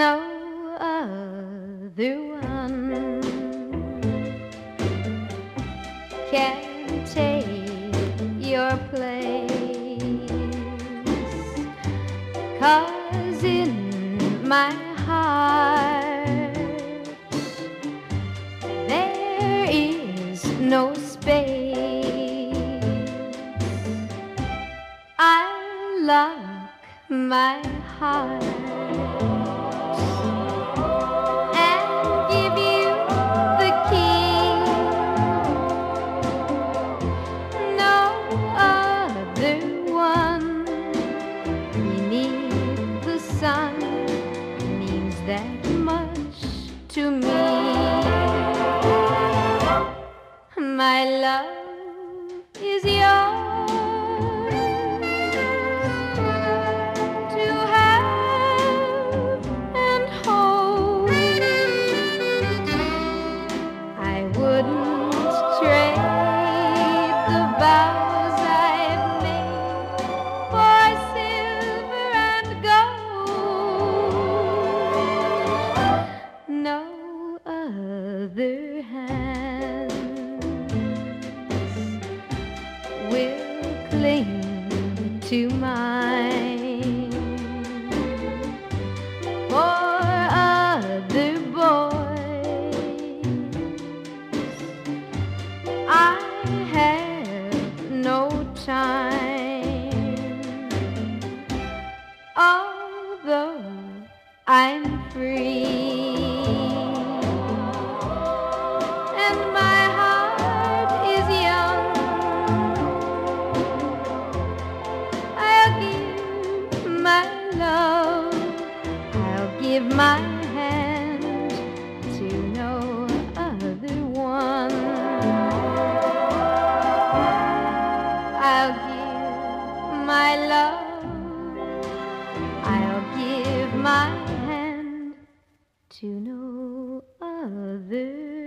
no other one can take your place. Cause in my heart there is no space. I lock my heart. That much to me. My love is yours to have and hold. I wouldn't trade the vows No other hands will cling to mine for other boys. I have no time, although I'm free. Give my hand to no other one. I'll give my love, I'll give my hand to no other